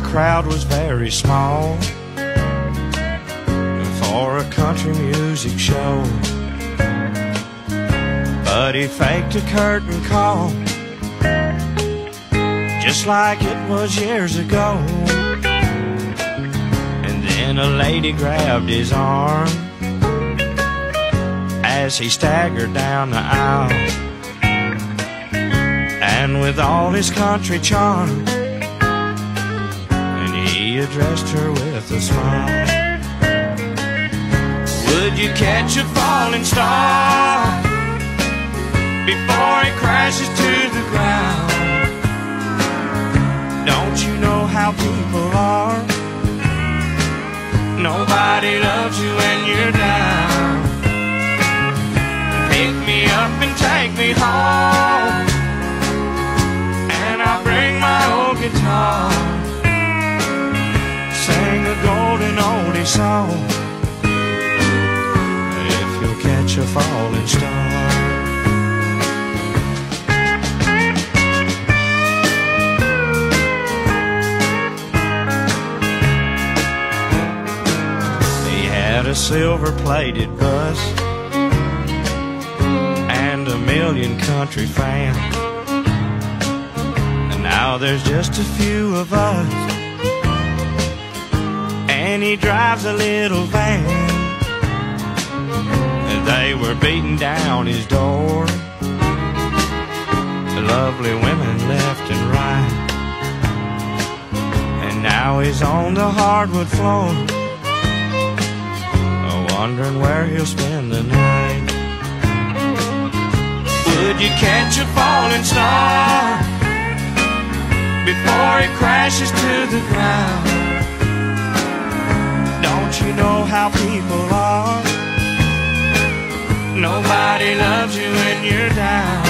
crowd was very small for a country music show. But he faked a curtain call just like it was years ago. And then a lady grabbed his arm as he staggered down the aisle. And with all his country charm, addressed her with a smile. Would you catch a falling star before it crashes to the ground? Don't you know how people are? Nobody loves you when you're down. Pick me up and take me home. And I'll bring my old guitar. A golden oldie song. If you'll catch a falling star. He had a silver plated bus and a million country fans. And now there's just a few of us. And he drives a little van. And they were beating down his door. The Lovely women left and right. And now he's on the hardwood floor wondering where he'll spend the night. Would you catch a falling star before it crashes to the ground? How people are? Nobody loves you when you're down.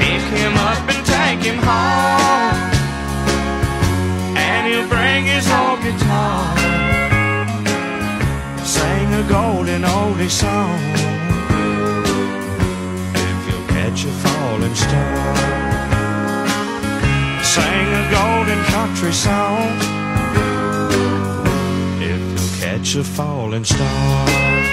Pick him up and take him home, and he'll bring his old guitar sing a golden oldie song. If you'll catch a falling star, sing a golden country song. A falling star.